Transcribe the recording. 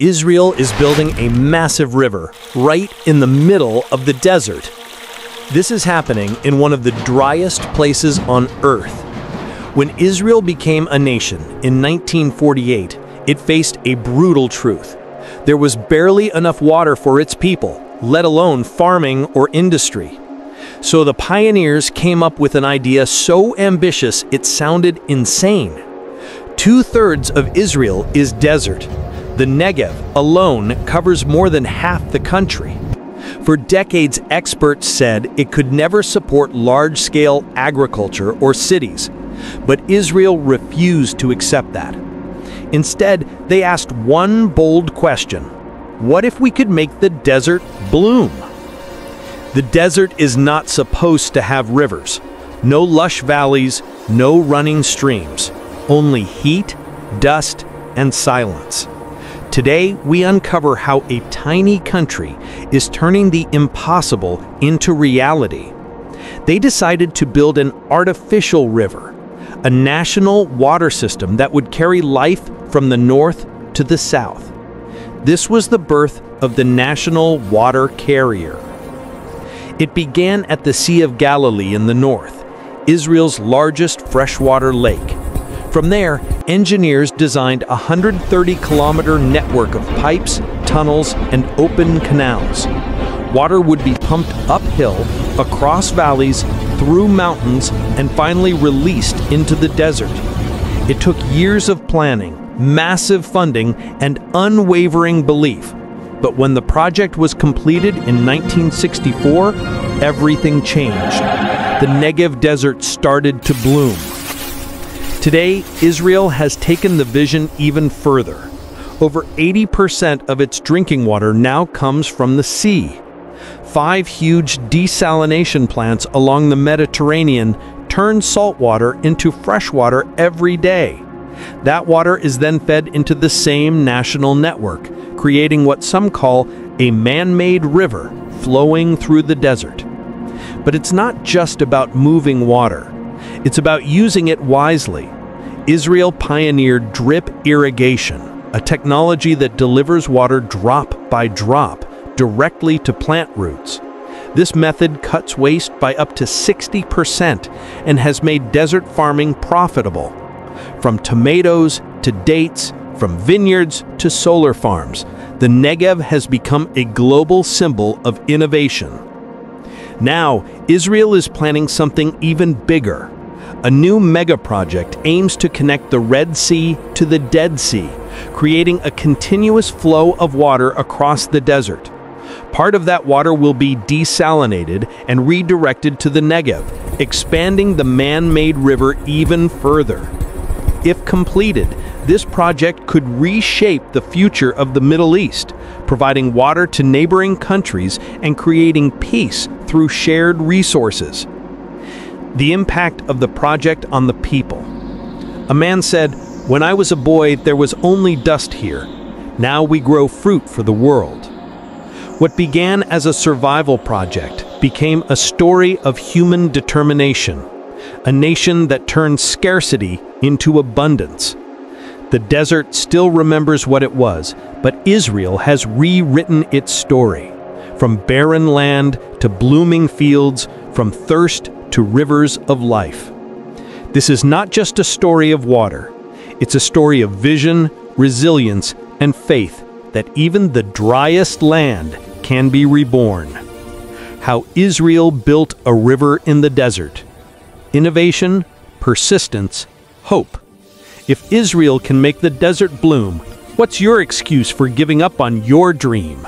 Israel is building a massive river right in the middle of the desert. This is happening in one of the driest places on earth. When Israel became a nation in 1948, it faced a brutal truth. There was barely enough water for its people, let alone farming or industry. So the pioneers came up with an idea so ambitious it sounded insane. Two-thirds of Israel is desert. The Negev alone covers more than half the country. For decades, experts said it could never support large-scale agriculture or cities, but Israel refused to accept that. Instead, they asked one bold question. What if we could make the desert bloom? The desert is not supposed to have rivers. No lush valleys, no running streams. Only heat, dust, and silence. Today, we uncover how a tiny country is turning the impossible into reality. They decided to build an artificial river, a national water system that would carry life from the north to the south. This was the birth of the National Water Carrier. It began at the Sea of Galilee in the north, Israel's largest freshwater lake. From there, engineers designed a 130-kilometer network of pipes, tunnels, and open canals. Water would be pumped uphill, across valleys, through mountains, and finally released into the desert. It took years of planning, massive funding, and unwavering belief. But when the project was completed in 1964, everything changed. The Negev desert started to bloom. Today, Israel has taken the vision even further. Over 80% of its drinking water now comes from the sea. Five huge desalination plants along the Mediterranean turn salt water into fresh water every day. That water is then fed into the same national network, creating what some call a man-made river flowing through the desert. But it's not just about moving water. It's about using it wisely. Israel pioneered drip irrigation, a technology that delivers water drop by drop directly to plant roots. This method cuts waste by up to 60% and has made desert farming profitable. From tomatoes to dates, from vineyards to solar farms, the Negev has become a global symbol of innovation. Now, Israel is planning something even bigger. A new mega project aims to connect the Red Sea to the Dead Sea, creating a continuous flow of water across the desert. Part of that water will be desalinated and redirected to the Negev, expanding the man-made river even further. If completed, this project could reshape the future of the Middle East, providing water to neighboring countries and creating peace through shared resources. The impact of the project on the people. A man said, When I was a boy, there was only dust here. Now we grow fruit for the world. What began as a survival project became a story of human determination, a nation that turned scarcity into abundance. The desert still remembers what it was, but Israel has rewritten its story. From barren land to blooming fields, from thirst to rivers of life. This is not just a story of water. It's a story of vision, resilience, and faith that even the driest land can be reborn. How Israel built a river in the desert. Innovation, persistence, hope. If Israel can make the desert bloom, what's your excuse for giving up on your dream?